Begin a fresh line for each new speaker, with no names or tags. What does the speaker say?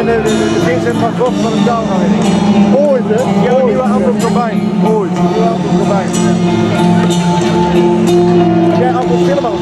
Eh, de, de, de Vincent van Gogh van de taalgalerie. Ooit, hè? Ja, nieuwe Anton Corbijn. Ooit, een nieuwe Anton Corbijn. Jij Anton Tilleman